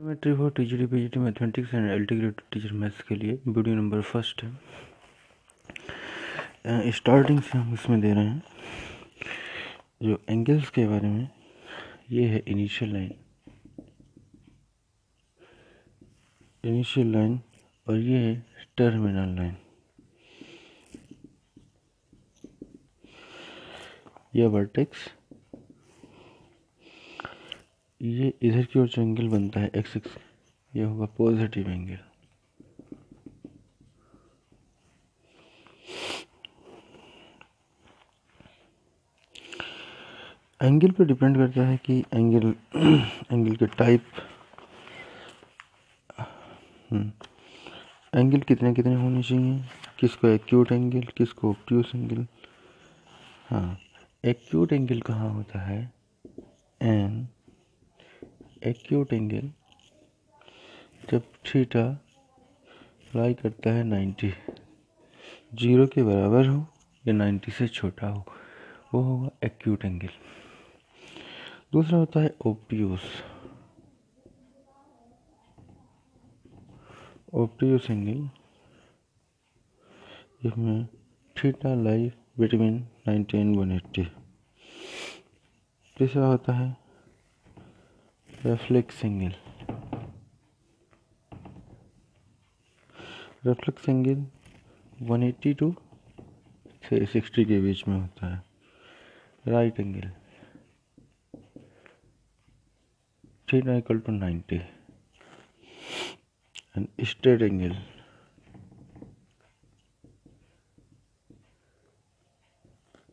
Trigonometry for TGT PGT mathematics and integrated teacher maths के लिए video number first है। Starting से हम इसमें दे रहे हैं, जो एंगल्स के बारे में, ये है इनिशियल लाइन इनिशियल लाइन और ये है टर्मिनल लाइन यह वर्टेक्स ये इधर की ओर जो एंगल बनता है एक्स एक्स ये होगा पॉजिटिव एंगल एंगल पे डिपेंड करता है कि एंगल एंगल के टाइप एंगल कितने कितने होने चाहिए, किसको एक्यूट एंगल किसको ऑप्ट्यूस एंगल हाँ एक्यूट एंगल कहाँ होता है? एन एक्यूट एंगल जब थीटा लाई करता है नाइन्टी, ज़ीरो के बराबर हो या नाइन्टी से छोटा हो, वो होगा एक्यूट एंगल दूसरा होता है ओप्टियोस ओप्टियोस एंगल जिसमें theta lie between ninety and one eighty तीसरा होता है reflex angle reflex angle 180 to sixty के बीच में होता है। Right angle theta equal to ninety and straight angle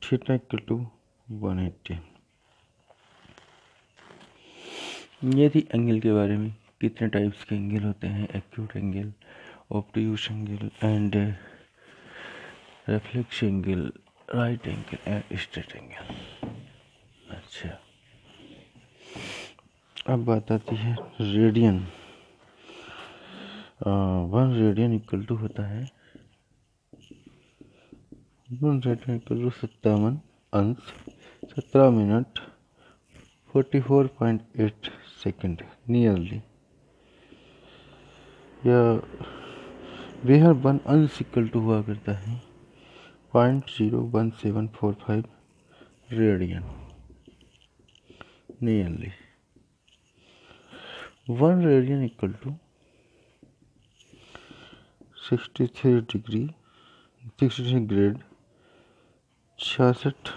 theta equal to 180 ये थी एंगल के बारे में, कितने टाइप्स के एंगल होते हैं acute angle obtuse angle and reflex angle right angle and straight angle अच्छा। अब बात आती है radian one radian equal to होता है वन रेडियन इक्वल टू सत्तावन अंश, सत्रह minute forty four point eight second nearly या वेहर वन अनसिकल टू हुआ करता है। Point zero one seven four five radian nearly one radian equal to sixty three degree sixty three grade छियासठ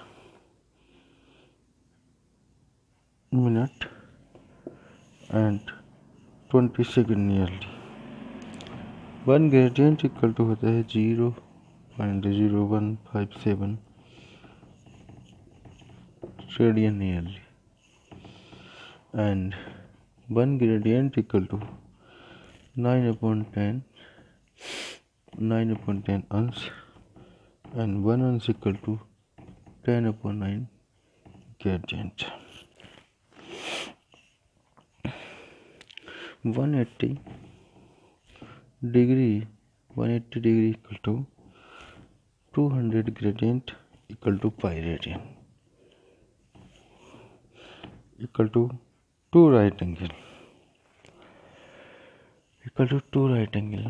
minute and twenty second nearly one gradient equal to होता है zero point zero one five seven radian nearly and one gradient equal to nine upon ten nine upon ten अंश and one अंश equal to ten upon nine gradient 180 degree 180 degree equal to 200 gradient equal to pi radian equal to two right angle equal to two right angle